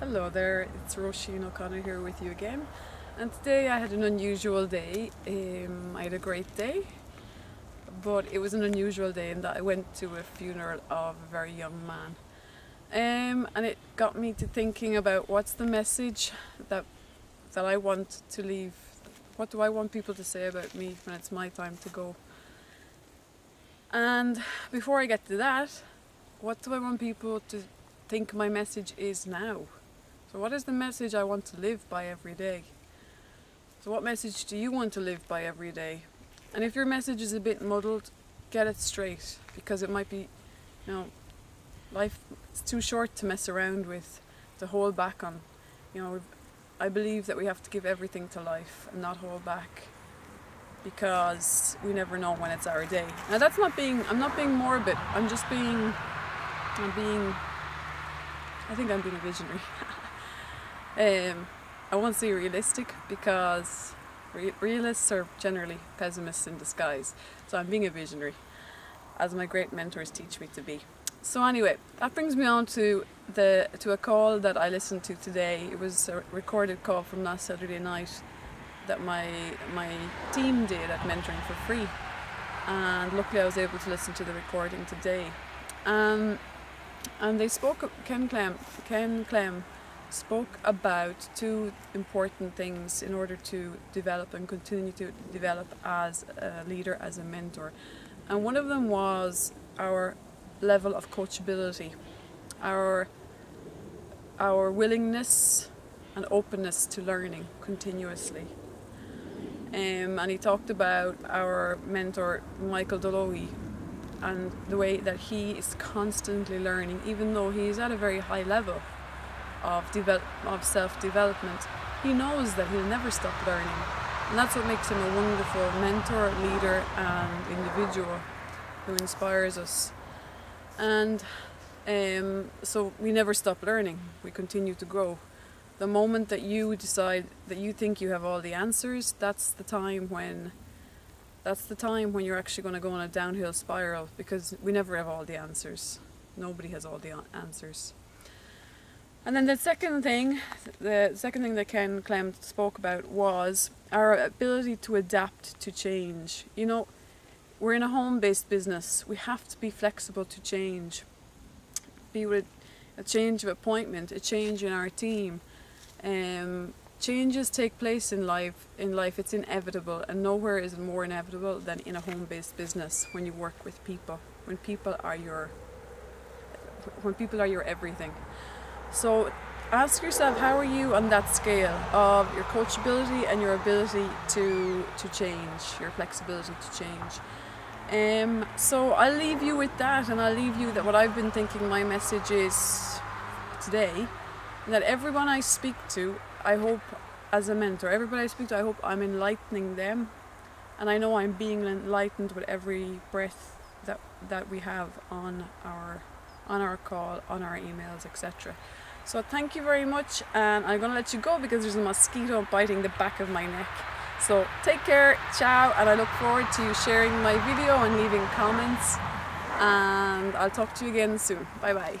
Hello there, it's Roisin O'Connor here with you again. And today I had an unusual day. Um, I had a great day, but it was an unusual day in that I went to a funeral of a very young man. Um, and it got me to thinking about what's the message that that I want to leave. What do I want people to say about me when it's my time to go? And before I get to that, what do I want people to think my message is now? So, what is the message I want to live by every day? So, what message do you want to live by every day? And if your message is a bit muddled, get it straight because it might be, you know, life is too short to mess around with, to hold back on. You know, I believe that we have to give everything to life and not hold back because we never know when it's our day. Now that's not being I'm not being morbid. I'm just being I'm being I think I'm being a visionary. um, I won't say realistic because re- realists are generally pessimists in disguise. So I'm being a visionary, as my great mentors teach me to be. So anyway, that brings me on to the to a call that I listened to today. It was a recorded call from last Saturday night that my my team did at Mentoring for Free, and luckily I was able to listen to the recording today. Um, and they spoke. Ken Clem Ken Clem spoke about two important things in order to develop and continue to develop as a leader, as a mentor, and one of them was our level of coachability, our our willingness and openness to learning continuously. Um, and he talked about our mentor Michael Dlouhy and the way that he is constantly learning, even though he's at a very high level of develop of self development. He knows that he'll never stop learning, and that's what makes him a wonderful mentor, leader, and individual who inspires us. And um, so we never stop learning. We continue to grow. The moment that you decide that you think you have all the answers, that's the time when that's the time when you're actually going to go on a downhill spiral because we never have all the answers. Nobody has all the answers. And then the second thing, the second thing that Ken Clem spoke about was our ability to adapt to change. You know, we're in a home-based business. We have to be flexible to change. Be with a change of appointment, a change in our team. Um, changes take place in life. In life, it's inevitable, and nowhere is it more inevitable than in a home-based business when you work with people. When people are your, when people are your everything. So ask yourself how are you on that scale of your coachability and your ability to to change your flexibility to change? Um, so I'll leave you with that and I'll leave you that what I've been thinking my message is today that everyone I speak to I hope as a mentor everybody I speak to I hope I'm enlightening them. And I know I'm being enlightened with every breath that that we have on our on our call on our emails etc so thank you very much and I'm going to let you go because there's a mosquito biting the back of my neck. So take care, ciao, and I look forward to sharing my video and leaving comments. And I'll talk to you again soon. Bye bye.